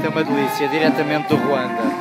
isto é uma delícia, diretamente do Ruanda.